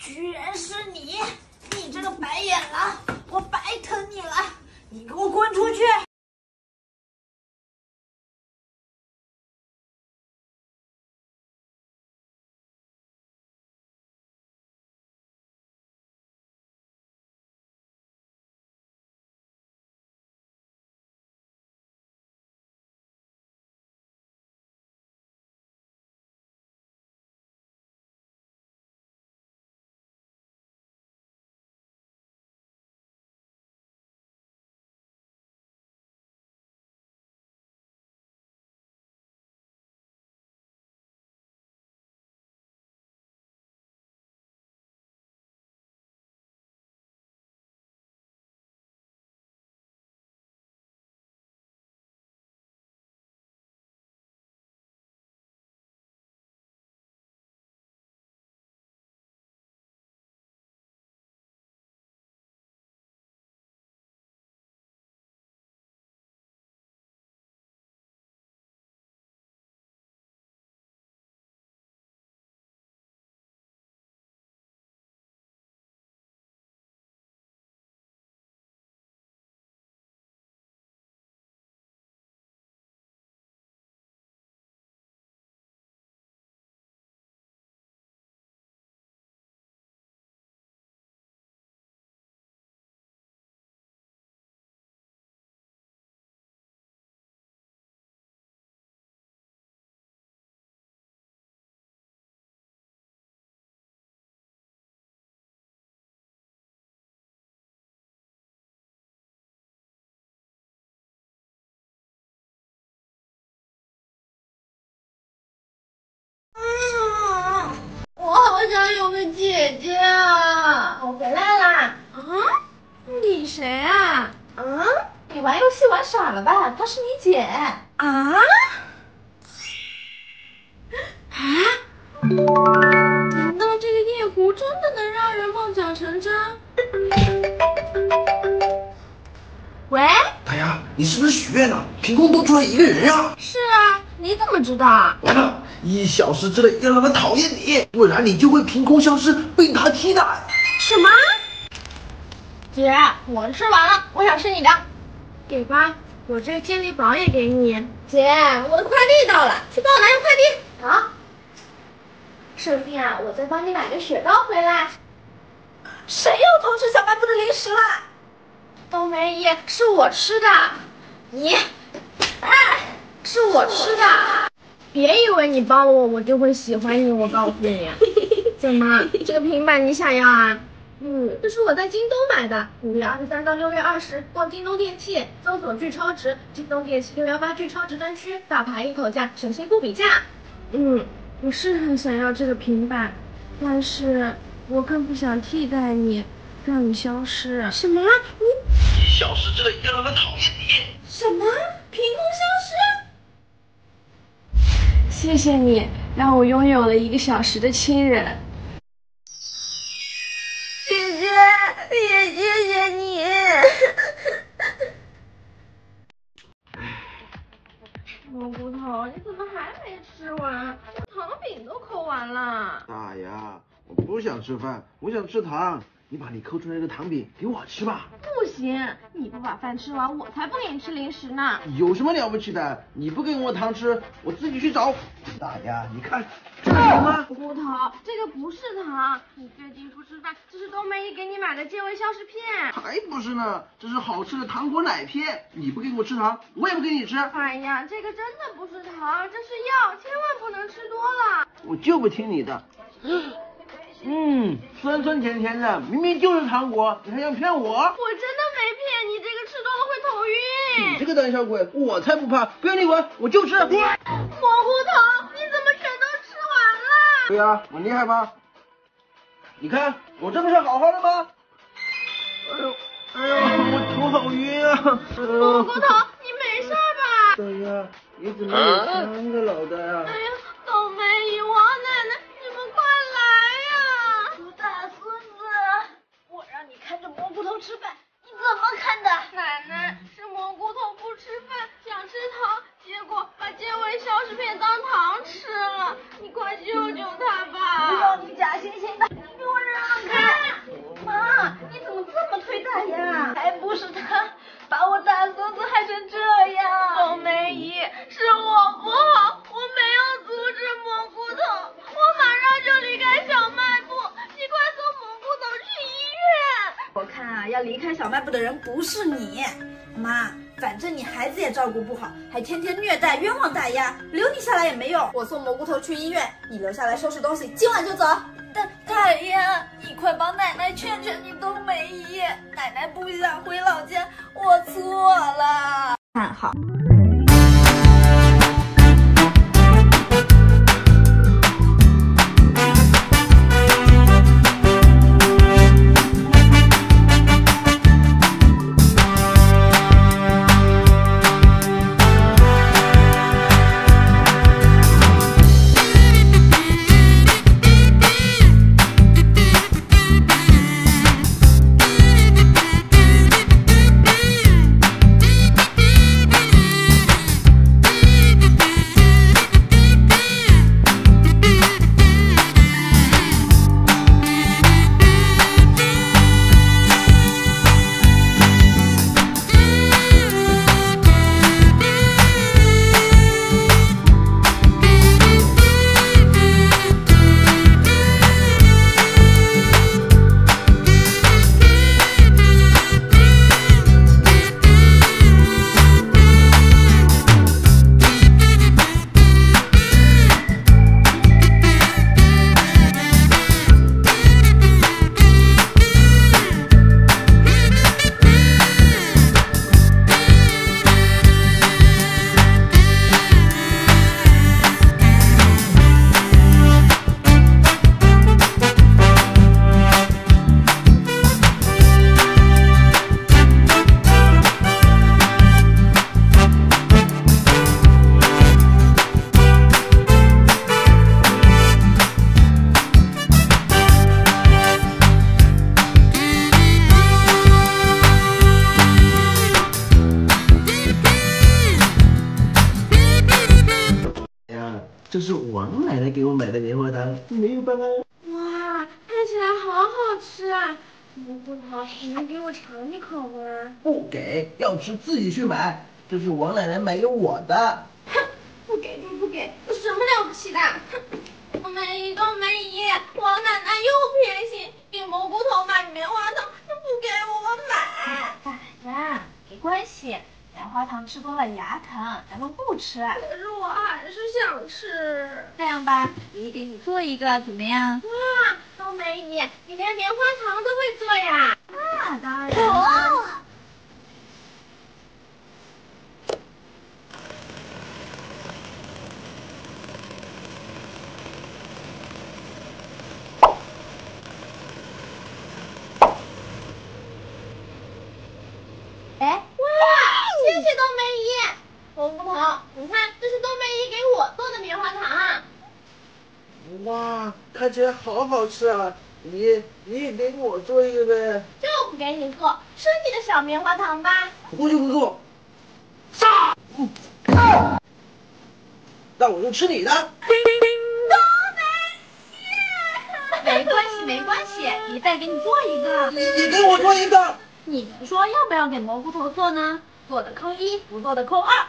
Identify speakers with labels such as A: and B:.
A: 居然是你！你这个白眼狼，我白疼你了！你给我滚出去！
B: 谁啊？
C: 啊？你玩游戏玩傻了吧？她是你姐。
B: 啊？啊？难道这个夜壶真的能让人梦想成真？喂？
D: 大丫，你是不是许愿了？凭空多出来一个人啊！
B: 是啊，你怎么知道？
D: 完了，一小时之内要让他讨厌你，不然你就会凭空消失，被他替代。
B: 什么？
C: 姐，我吃完了，我想吃你的。
B: 给吧，我这个健力宝也给你。
C: 姐，我的快递到了，去帮我拿下快递。好。顺便啊，我再帮你买个雪糕回来。谁又偷吃小卖部的零食了？
B: 冬梅姨，是我吃的。
C: 你，
B: 哎，是我吃的。别以为你帮我，我就会喜欢你。我告诉你，怎么这个平板你想要啊？嗯，这是我在京东买的，五月二十三到六月二十，逛京东电器，搜索巨超值，京东电器六幺八巨超值专区，大牌一口价，省心不比价。嗯，我是很想要这个平板，但是我更不想替代你，让你消失。什么？你
D: 一小时之内要让他讨厌你。
B: 什么？凭空消失？谢谢你，让我拥有了一个小时的亲人。蘑菇头，你怎么还没吃完？糖饼都抠完了。
D: 大牙，我不想吃饭，我想吃糖。你把你抠出来的糖饼给我吃吧。
B: 不行，你不把饭吃完，我才不给你吃零食呢。
D: 有什么了不起的？你不给我糖吃，我自己去找。大家，你看，这个有吗？
B: 蘑菇头，这个不是糖，你最近不吃饭，这是冬梅姨给你买的健胃消食片。
D: 才不是呢，这是好吃的糖果奶片。你不给我吃糖，我也不给你吃。
B: 哎呀，这个真的不是糖，这是药，千万不能吃多了。
D: 我就不听你的。嗯，酸酸甜甜的，明明就是糖果，你还想骗我？
B: 我真的没骗你，这个吃多了会头晕。
D: 你这个胆小鬼，我才不怕！不要你管，我就吃。蘑菇
B: 头，你怎么全都吃完了？
D: 对呀，我厉害吧？你看，我这不是好好的吗？哎呦，哎呦，我头好晕啊！
B: 蘑菇头，你没事吧？
D: 大丫，你怎么有三个脑袋啊？
B: 哎呀，冬梅姨、王奶奶，你们快来呀！
C: 猪大孙子，我让你看着蘑菇头吃饭，你怎么看的？
B: 奶奶，是蘑菇头不吃饭，想吃糖，结果把健胃消食片当糖吃了，你快救救他吧！
C: 不要你假惺惺的，给我让
A: 要离开小卖部的人不是你，妈。反正你孩子也照顾不好，还天天虐待，冤枉大丫，留你下来也没用。
C: 我送蘑菇头去医院，你留下来收拾东西，今晚就走。
A: 大大丫，你快帮奶奶劝劝你冬梅姨，奶奶不想回老家，我错了。
C: 看好。
B: 哇，看起来好好吃啊！蘑菇头，你能给我尝一口吗？
D: 不给，要吃自己去买。这是王奶奶买给我的。
B: 哼，不给就不给，有什么了不起的？哼，冬梅姨，冬梅姨，王奶奶又偏心，给蘑菇头买棉花糖，不给我买。
C: 哎呀，没关系。棉花糖吃多了牙疼，咱们不吃。
B: 可是想吃。
C: 这样吧，姨给你做一个，怎么样？
B: 哇，冬梅你，你连棉花糖都会做呀？
C: 那当然了。
D: 哇，看起来好好吃啊！你你也给我做一个呗？
B: 就不给你做，吃你的小棉花糖吧。
D: 我就不做。杀！嗯。啊！那我就吃你的。
B: 都
C: 没关系，没关系，你再给你做一个。
D: 你你给我做一个。
C: 你们说要不要给蘑菇头做呢？做的扣一，不做的扣二。